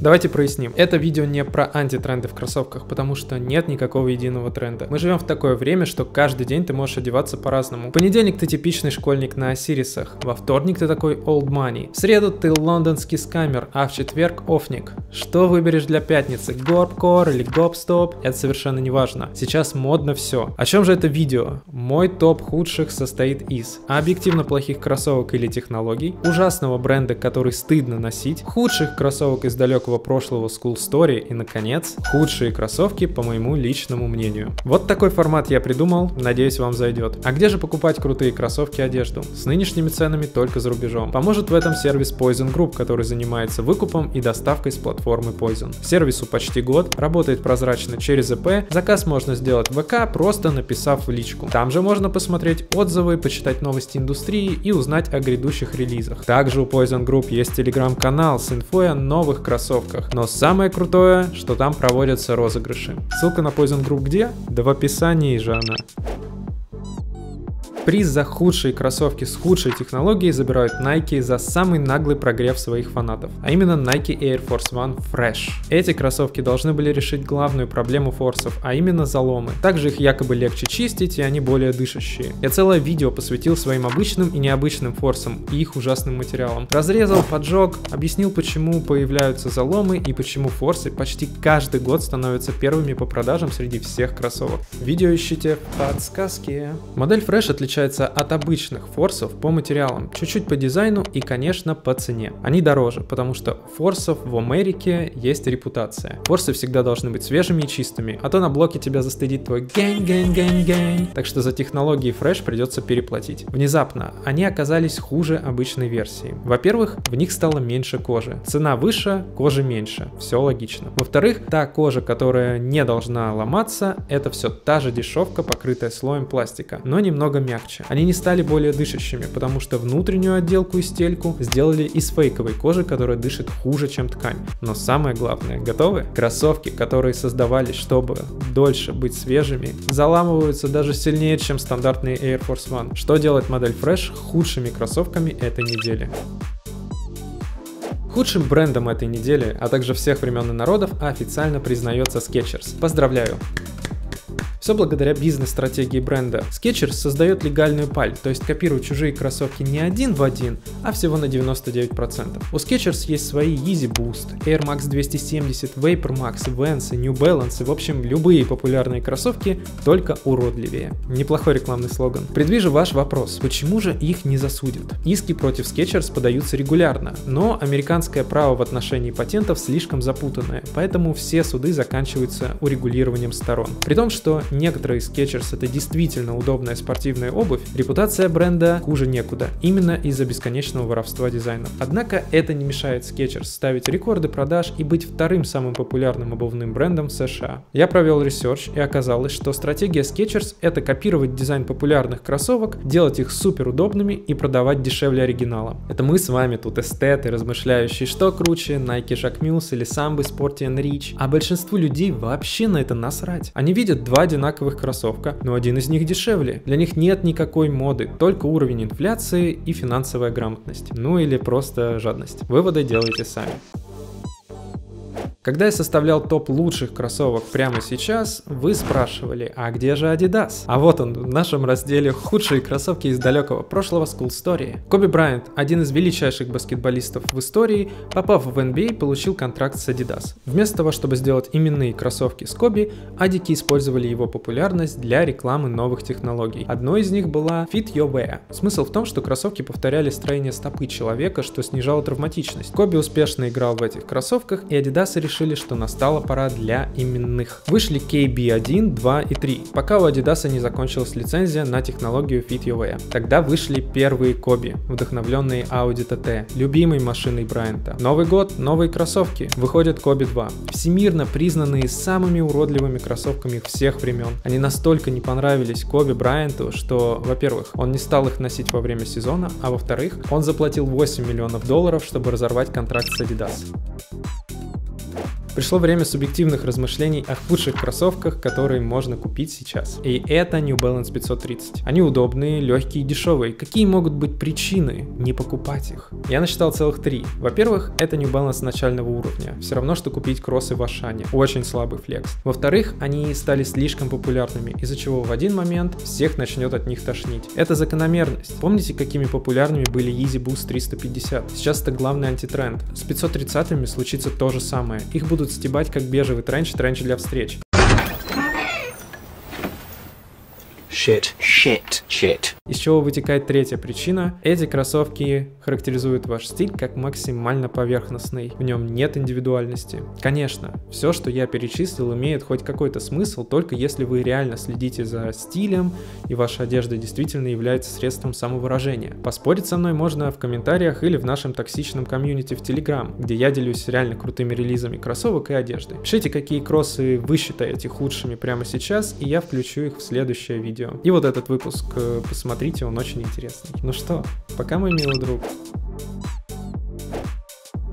Давайте проясним. Это видео не про антитренды в кроссовках, потому что нет никакого единого тренда. Мы живем в такое время, что каждый день ты можешь одеваться по-разному. В понедельник ты типичный школьник на Осирисах, во вторник ты такой old money, в среду ты лондонский скамер, а в четверг офник. Что выберешь для пятницы, горбкор или гопстоп, это совершенно не важно. Сейчас модно все. О чем же это видео? Мой топ худших состоит из объективно плохих кроссовок или технологий, ужасного бренда, который стыдно носить, худших кроссовок из далекого прошлого School Story и, наконец, худшие кроссовки по моему личному мнению. Вот такой формат я придумал, надеюсь вам зайдет. А где же покупать крутые кроссовки одежду? С нынешними ценами только за рубежом. Поможет в этом сервис Poison Group, который занимается выкупом и доставкой с платформы Poison. Сервису почти год, работает прозрачно через ЭП, заказ можно сделать в ВК, просто написав в личку. Там же можно посмотреть отзывы, почитать новости индустрии и узнать о грядущих релизах. Также у Poison Group есть телеграм-канал с инфой о новых кроссовках. Но самое крутое, что там проводятся розыгрыши. Ссылка на Poison Group где? Да в описании же она. Приз за худшие кроссовки с худшей технологией забирают Nike за самый наглый прогрев своих фанатов, а именно Nike Air Force One Fresh. Эти кроссовки должны были решить главную проблему форсов, а именно заломы. Также их якобы легче чистить и они более дышащие. Я целое видео посвятил своим обычным и необычным форсам и их ужасным материалам. Разрезал, поджег, объяснил почему появляются заломы и почему форсы почти каждый год становятся первыми по продажам среди всех кроссовок. Видео ищите в подсказке. Модель Fresh отличается от обычных форсов по материалам, чуть-чуть по дизайну и, конечно, по цене. Они дороже, потому что форсов в Америке есть репутация. Форсы всегда должны быть свежими и чистыми, а то на блоке тебя застыдит твой гэнг Так что за технологии Fresh придется переплатить. Внезапно они оказались хуже обычной версии. Во-первых, в них стало меньше кожи. Цена выше, кожи меньше. Все логично. Во-вторых, та кожа, которая не должна ломаться, это все та же дешевка, покрытая слоем пластика, но немного мягче. Они не стали более дышащими, потому что внутреннюю отделку и стельку сделали из фейковой кожи, которая дышит хуже, чем ткань. Но самое главное, готовы? Кроссовки, которые создавались, чтобы дольше быть свежими, заламываются даже сильнее, чем стандартные Air Force One. Что делает модель Fresh худшими кроссовками этой недели? Худшим брендом этой недели, а также всех времен и народов официально признается Skechers. Поздравляю! Все благодаря бизнес-стратегии бренда. Skechers создает легальную паль, то есть копирует чужие кроссовки не один в один, а всего на 99%. У Skechers есть свои Yeezy Boost, Air Max 270, Vapor Max, Vans, New Balance, в общем любые популярные кроссовки, только уродливее. Неплохой рекламный слоган. Предвижу ваш вопрос, почему же их не засудят? Иски против Skechers подаются регулярно, но американское право в отношении патентов слишком запутанное, поэтому все суды заканчиваются урегулированием сторон. При том, что некоторые Skechers это действительно удобная спортивная обувь, репутация бренда хуже некуда, именно из-за бесконечного воровства дизайнов. Однако это не мешает Skechers ставить рекорды продаж и быть вторым самым популярным обувным брендом в США. Я провел research и оказалось, что стратегия Skechers это копировать дизайн популярных кроссовок, делать их супер удобными и продавать дешевле оригинала. Это мы с вами тут эстеты, размышляющие, что круче, Nike Jacquemus или Samba Sporty Rich, а большинству людей вообще на это насрать. Они видят два одинаковых кроссовка, но один из них дешевле. Для них нет никакой моды, только уровень инфляции и финансовая грамотность. Ну или просто жадность. Выводы делайте сами. Когда я составлял топ лучших кроссовок прямо сейчас, вы спрашивали, а где же Adidas? А вот он в нашем разделе «Худшие кроссовки из далекого прошлого School Story». Коби Брайант, один из величайших баскетболистов в истории, попав в NBA, получил контракт с Adidas. Вместо того, чтобы сделать именные кроссовки с Коби, адики использовали его популярность для рекламы новых технологий. Одной из них была Fit Your Wear. Смысл в том, что кроссовки повторяли строение стопы человека, что снижало травматичность. Коби успешно играл в этих кроссовках, и Adidas решили решили, что настала пора для именных. Вышли KB1, 2 и 3, пока у Adidas не закончилась лицензия на технологию Fit UV. Тогда вышли первые Коби, вдохновленные Audi TT, любимой машиной Брайанта. Новый год, новые кроссовки, выходят Коби 2, всемирно признанные самыми уродливыми кроссовками всех времен. Они настолько не понравились Коби Брайанту, что, во-первых, он не стал их носить во время сезона, а во-вторых, он заплатил 8 миллионов долларов, чтобы разорвать контракт с Adidas. Пришло время субъективных размышлений о худших кроссовках, которые можно купить сейчас. И это New Balance 530. Они удобные, легкие и дешевые. Какие могут быть причины не покупать их? Я насчитал целых три. Во-первых, это New Balance начального уровня. Все равно, что купить кроссы в Ашане. Очень слабый флекс. Во-вторых, они стали слишком популярными, из-за чего в один момент всех начнет от них тошнить. Это закономерность. Помните, какими популярными были Yeezy Boost 350? Сейчас это главный антитренд. С 530-ми случится то же самое. Их будут стебать как бежевый тренч, тренч для встреч. Shit. Shit. Shit. Из чего вытекает третья причина. Эти кроссовки характеризуют ваш стиль как максимально поверхностный. В нем нет индивидуальности. Конечно, все, что я перечислил, имеет хоть какой-то смысл, только если вы реально следите за стилем и ваша одежда действительно является средством самовыражения. Поспорить со мной можно в комментариях или в нашем токсичном комьюнити в Telegram, где я делюсь реально крутыми релизами кроссовок и одежды. Пишите, какие кроссы вы считаете худшими прямо сейчас, и я включу их в следующее видео. И вот этот выпуск э, посмотрите, он очень интересный. Ну что, пока, мой милый друг.